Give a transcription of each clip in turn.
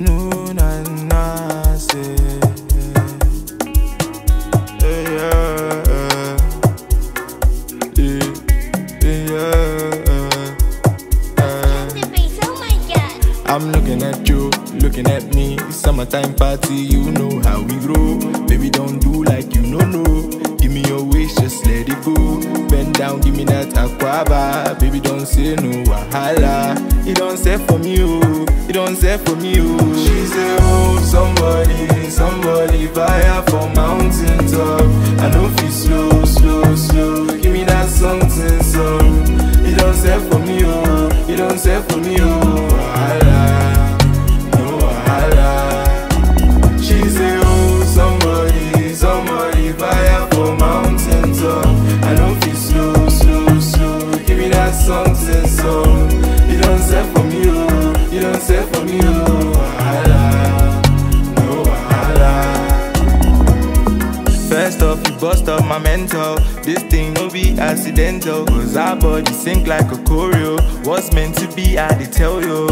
no. I'm looking at you, looking at me. Summertime party, you know how we grow. Baby, don't do like you no know. Give me your wish, just let it go. Down, give me that aquaba. Baby, don't say no wahala. You don't say for me, oh. You don't say for me, oh. She say, oh, somebody, somebody, fire for mountain First off, you bust up my mental. This thing no be accidental. Cause our body sink like a choreo. What's meant to be, I did tell you.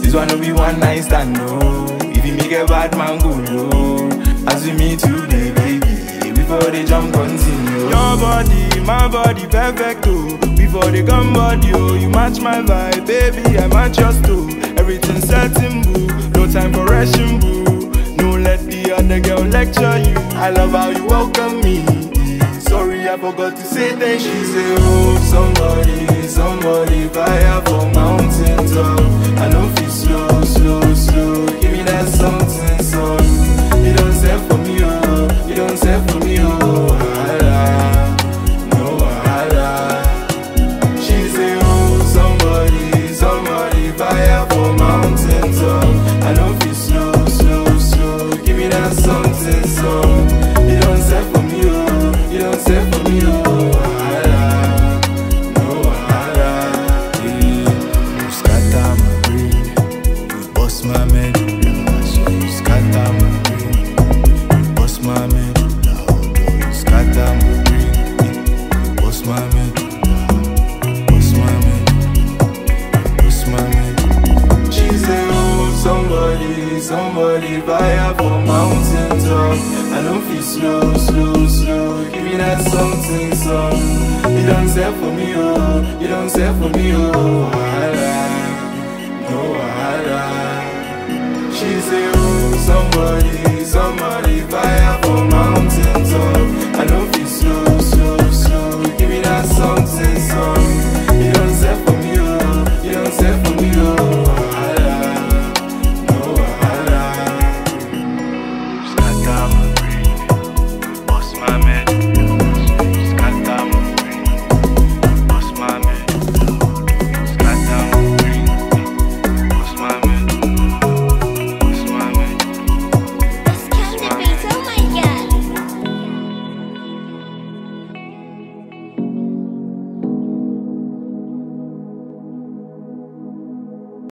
This one no be one night stand, no. If you make a bad man go low. As we meet today, baby. Before they jump, continue. Your body, my body, perfect, oh. Before they come body, oh. You match my vibe, baby. I match yours too. Everything certain, boo. No time for rushing, boo. No let the other girl lecture you. I love how you welcome me. Sorry, I forgot to say thank you. Say, oh, somebody, somebody, fire for mountain top. I know feel slow, slow, slow. Give me that something, son. You don't say for me, oh. You don't say for me, oh. You don't say for me, oh. You don't say for me, oh. No. You scatter my brain, you my. You scatter my brain, you my. You scatter my brain, you my my my oh, somebody, somebody, fire for mountain top. I don't feel slow, slow, slow. Give me that something, some. You don't say for me, oh. You don't say for me, oh.